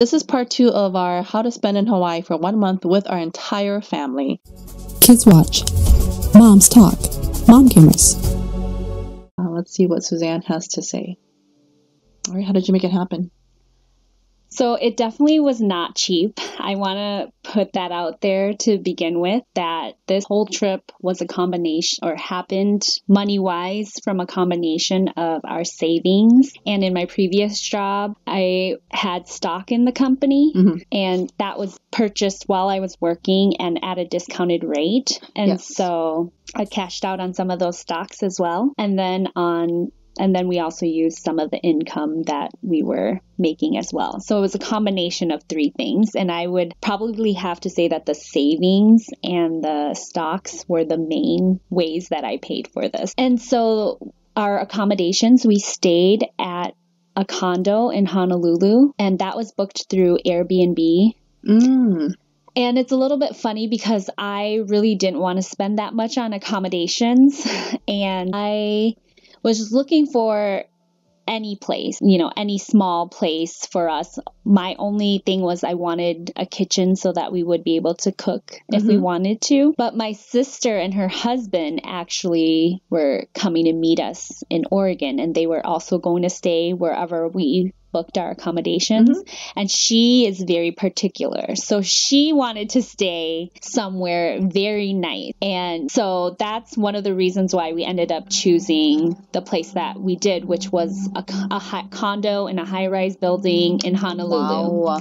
This is part two of our How to Spend in Hawaii for One Month with our entire family. Kids watch. Moms talk. Mom Gamers. Uh, let's see what Suzanne has to say. All right, how did you make it happen? So it definitely was not cheap. I want to put that out there to begin with that this whole trip was a combination or happened money wise from a combination of our savings. And in my previous job, I had stock in the company Mm-hmm. and that was purchased while I was working and at a discounted rate. And Yes. so I cashed out on some of those stocks as well. And then on and then we also used some of the income that we were making as well. So it was a combination of three things. And I would probably have to say that the savings and the stocks were the main ways that I paid for this. And so our accommodations, we stayed at a condo in Honolulu, and that was booked through Airbnb. Mm. And it's a little bit funny because I really didn't want to spend that much on accommodations. And I was just looking for any place, you know, any small place for us. My only thing was I wanted a kitchen so that we would be able to cook if we mm-hmm. wanted to. But my sister and her husband actually were coming to meet us in Oregon and they were also going to stay wherever we booked our accommodations mm-hmm. and she is very particular. So she wanted to stay somewhere very nice. And so that's one of the reasons why we ended up choosing the place that we did which was a, a condo in a high-rise building in honolulu. Wow.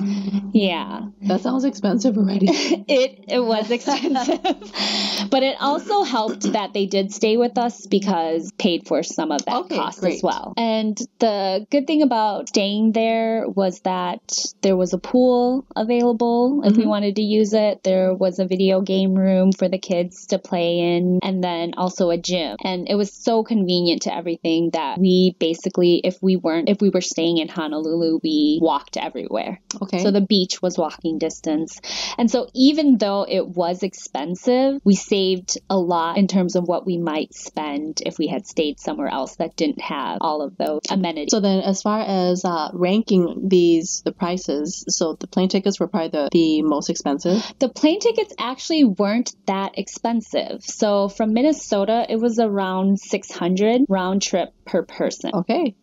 yeah. That sounds expensive already. it it was expensive. But it also helped that they did stay with us because paid for some of that Okay, cost great. as well. And the good thing about staying there was that there was a pool available if we Mhm. wanted to use it there was a video game room for the kids to play in and then also a gym and it was so convenient to everything that we basically if we weren't if we were staying in honolulu we walked everywhere Okay. so the beach was walking distance. And so even though it was expensive, we saved a lot in terms of what we might spend if we had stayed somewhere else that didn't have all of those amenities. so then, as far as uh, ranking these the prices, so the plane tickets were probably the, the most expensive. the plane tickets actually weren't that expensive. So from Minnesota, it was around 600 round trip per person. Okay.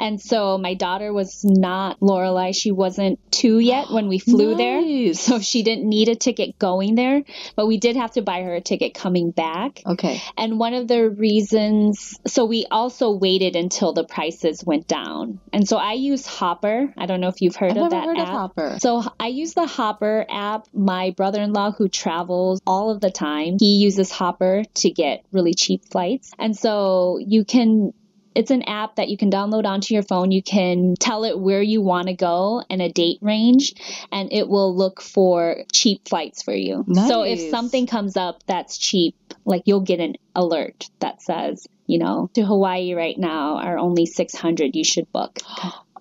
And so my daughter was not Lorelai. She wasn't two yet when we flew there. So she didn't need a ticket going there, but we did have to buy her a ticket coming back. Okay. And one of the reasons, so we also waited until the prices went down. And so I use Hopper. I don't know if you've heard I've of never that heard app. of Hopper. So I use the Hopper app. My brother-in-law who travels all of the time, he uses Hopper to get really cheap flights. And so you can it's an app that you can download onto your phone. You can tell it where you want to go and a date range, and it will look for cheap flights for you. So if something comes up that's cheap, like you'll get an alert that says, you know, to Hawaii right now are only 600, you should book.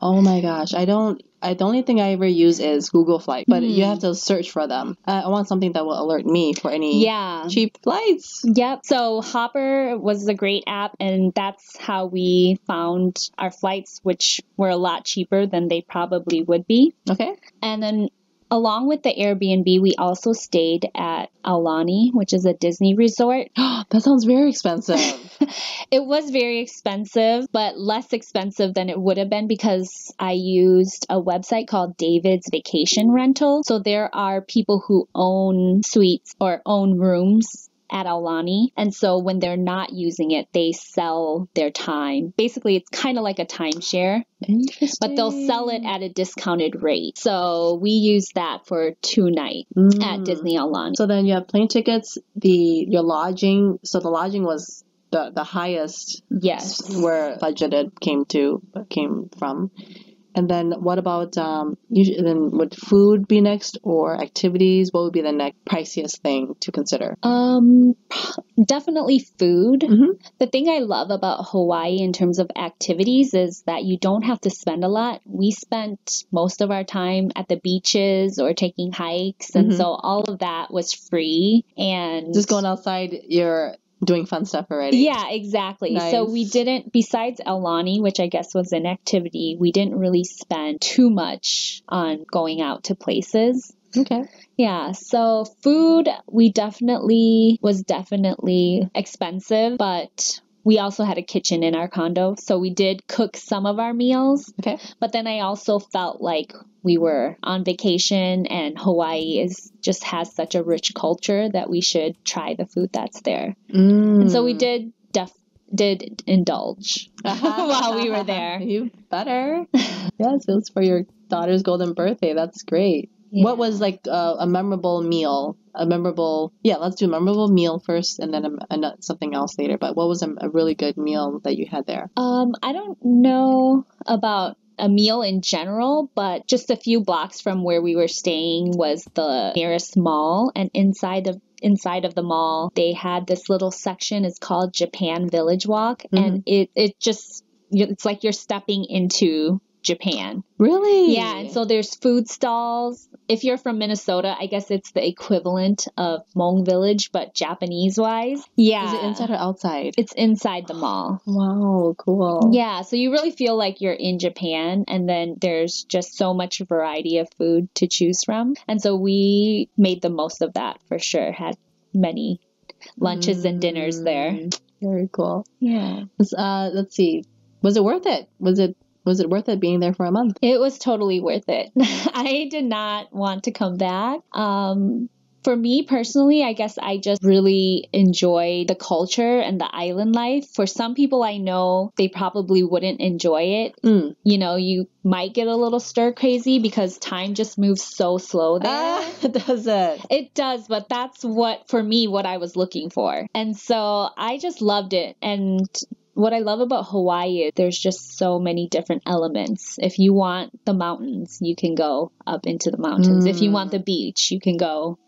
Oh my gosh, I don't. I, the only thing I ever use is Google Flight, but you Hmm. have to search for them. Uh, I want something that will alert me for any Yeah. cheap flights. Yep. So Hopper was a great app, and that's how we found our flights, which were a lot cheaper than they probably would be. Okay. And then along with the Airbnb, we also stayed at Aulani, which is a Disney resort. that sounds very expensive. It was very expensive, but less expensive than it would have been because I used a website called David's Vacation Rental. So there are people who own suites or own rooms at Aulani. And so when they're not using it, they sell their time. Basically, it's kind of like a timeshare, but they'll sell it at a discounted rate. So we used that for two nights at Mm. Disney Aulani. So then you have plane tickets, the your lodging. So the lodging was the the highest Yes. where budgeted came to came from. And then what about um usually then would food be next or activities? What would be the next priciest thing to consider? Um, definitely food. Mhm. The thing I love about Hawaii in terms of activities is that you don't have to spend a lot. We spent most of our time at the beaches or taking hikes, and Mhm. so all of that was free. And Just going outside your doing fun stuff already. Yeah, exactly. So we didn't, besides Aulani, which I guess was an activity, we didn't really spend too much on going out to places. Okay. Yeah, so food we definitely was definitely expensive, but we also had a kitchen in our condo, so we did cook some of our meals. Okay. But then I also felt like we were on vacation and Hawaii is just has such a rich culture that we should try the food that's there. Mm. And so we did def- did indulge while we were there. You better. yes, it was for your daughter's golden birthday. That's great. What was like uh, a memorable meal? A memorable, yeah. Let's do a memorable meal first, and then a, a, something else later. But what was a, a really good meal that you had there? Um, I don't know about a meal in general, but just a few blocks from where we were staying was the nearest mall, and inside the inside of the mall, they had this little section. It's called Japan Village Walk, and it it just it's like you're stepping into Japan. Really? Yeah, and so there's food stalls. If you're from Minnesota, I guess it's the equivalent of Hmong Village, but Japanese wise. Yeah. Is it inside or outside? It's inside the mall. Wow, cool. Yeah, so you really feel like you're in Japan, and then there's just so much variety of food to choose from. And so we made the most of that for sure. Had many lunches and dinners there. Mm, Very cool. Yeah. Let's, uh, let's see. Was it worth it? Was it was it worth it being there for a month? It was totally worth it. I did not want to come back. Um, for me personally, I guess I just really enjoy the culture and the island life. For some people I know, they probably wouldn't enjoy it. Mm. You know, you might get a little stir crazy because time just moves so slow there. Ah, does it? It does, but that's what, for me, what I was looking for. And so I just loved it. And what I love about Hawaii is there's just so many different elements. If you want the mountains, you can go up into the mountains. If you want mm. the beach, you can go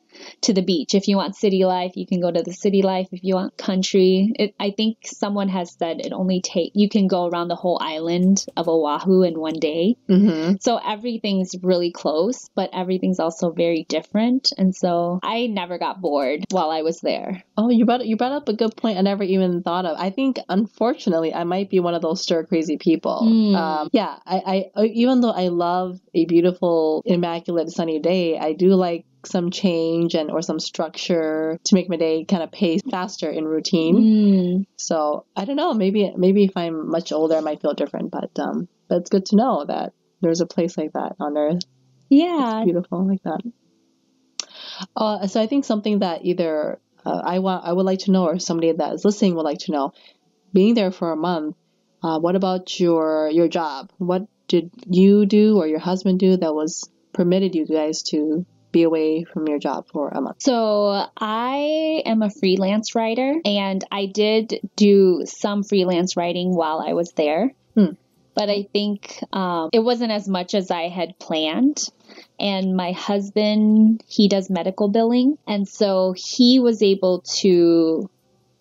to the beach. If you want city life, you can go to the city life. If you want country, it, I think someone has said it only take you can go around the whole island of Oahu in one day. Mm-hmm. So everything's really close, but everything's also very different. And so I never got bored while I was there. Oh, you brought you brought up a good point. I never even thought of. I think, unfortunately, I might be one of those stir crazy people. Mm. Um, yeah, I, I even though I love a beautiful, immaculate, sunny day, I do like some change and or some structure to make my day kind of pace faster in routine. Mm. So I don't know. Maybe maybe if I'm much older, I might feel different. But um, but it's good to know that there's a place like that on Earth. Yeah. Beautiful like that. Uh, so I think something that either uh, I want, I would like to know, or somebody that is listening would like to know. Being there for a month, uh, what about your your job? What did you do or your husband do that was permitted you guys to be away from your job for a month? So I am a freelance writer and I did do some freelance writing while I was there. Hmm. But I think um, it wasn't as much as I had planned. And my husband, he does medical billing. And so he was able to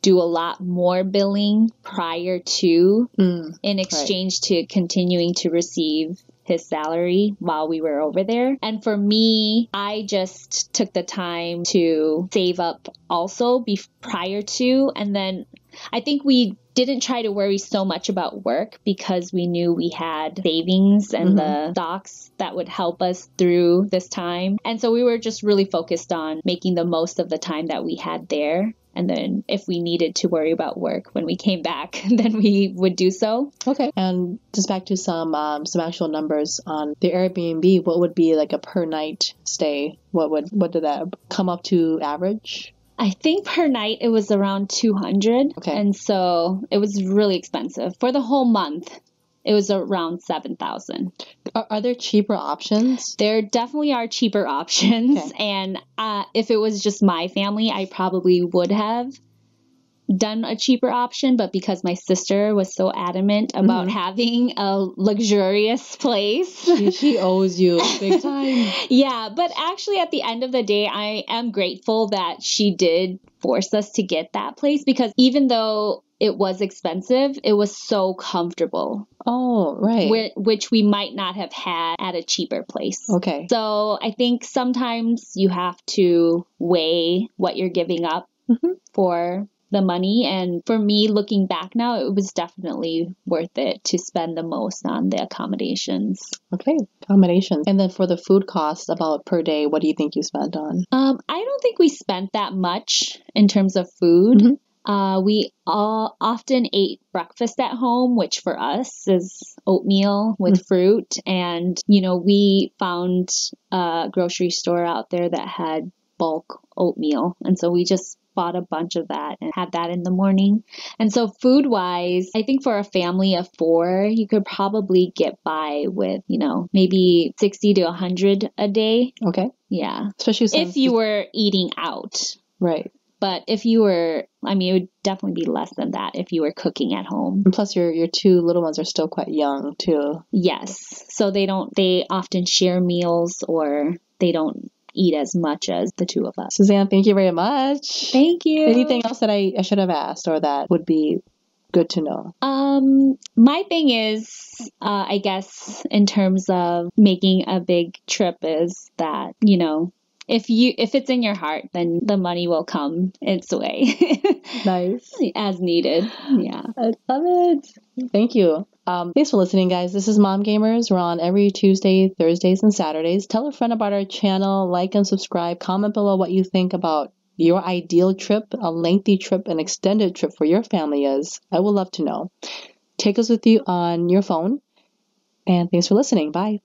do a lot more billing prior to Mm. in exchange to continuing to receive his salary while we were over there. And for me, I just took the time to save up also be- prior to and then I think we didn't try to worry so much about work because we knew we had savings and mm-hmm. the stocks that would help us through this time. And so we were just really focused on making the most of the time that we had there. And then if we needed to worry about work when we came back, then we would do so. Okay. And just back to some um, some actual numbers on the Airbnb. What would be like a per night stay? What would what did that come up to average? I think per night it was around 200. Okay. And so it was really expensive. For the whole month, it was around 7,000. Are, are there cheaper options? There definitely are cheaper options. Okay. And uh, if it was just my family, I probably would have done a cheaper option. But because my sister was so adamant about Mhm. having a luxurious place, she, she owes you big time. yeah, but actually, at the end of the day, I am grateful that she did force us to get that place because even though it was expensive, it was so comfortable, Oh, right. whi- which we might not have had at a cheaper place. okay. So I think sometimes you have to weigh what you're giving up Mhm. for the money. And for me, looking back now, it was definitely worth it to spend the most on the accommodations. Okay, accommodations. And then for the food costs, about per day, what do you think you spent on? Um, I don't think we spent that much in terms of food. Mhm. Uh, we all often ate breakfast at home, which for us is oatmeal with fruit. And, you know, we found a grocery store out there that had bulk oatmeal. And so we just bought a bunch of that and had that in the morning. And so food wise, I think for a family of four, you could probably get by with, you know, maybe 60 to 100 a day. Okay, Yeah. especially If you were eating out. right. But if you were, I mean, it would definitely be less than that if you were cooking at home. And plus, your your two little ones are still quite young too. Yes. So they don't, they often share meals or they don't eat as much as the two of us. Suzanne, thank you very much. Thank you. Anything else that I, I should have asked or that would be good to know? Um, my thing is, uh, I guess, in terms of making a big trip, is that you know, if you if it's in your heart, then the money will come its way Nice. as needed. Yeah. I love it. Thank you. Um, thanks for listening, guys. This is Mom Gamers. We're on every Tuesday, Thursdays, and Saturdays. Tell a friend about our channel, like and subscribe. Comment below what you think about your ideal trip, a lengthy trip, an extended trip for your family is. I would love to know. Take us with you on your phone. And thanks for listening. Bye.